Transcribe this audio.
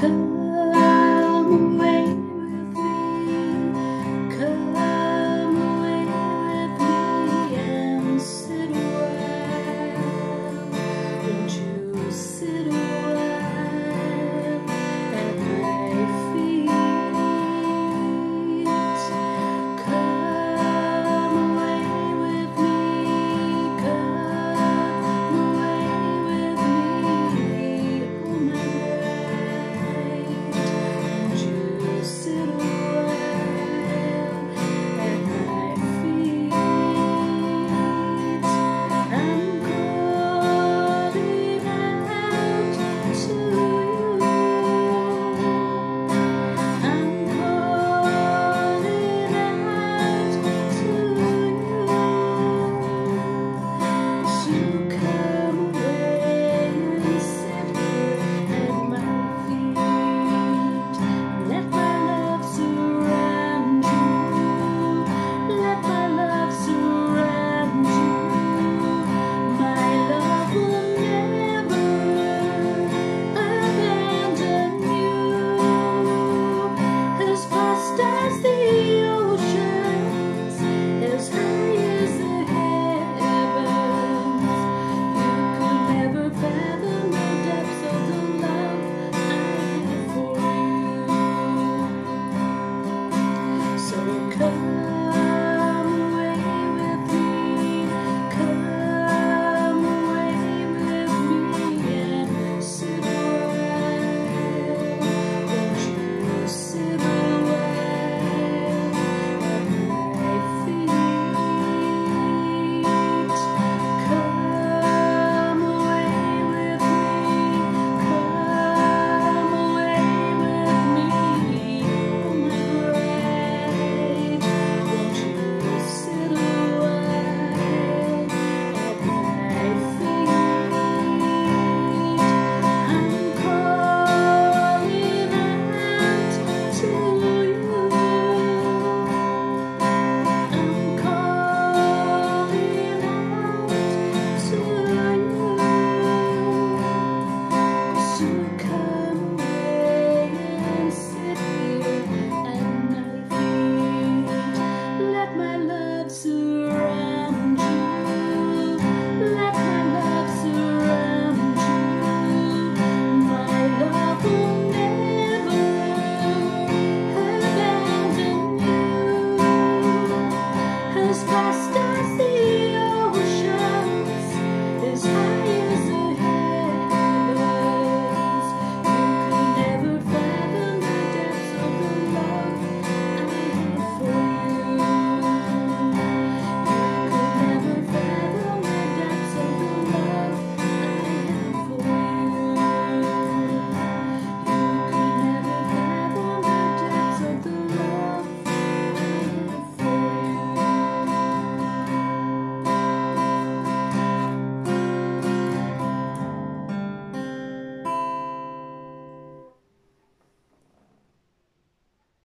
Nunca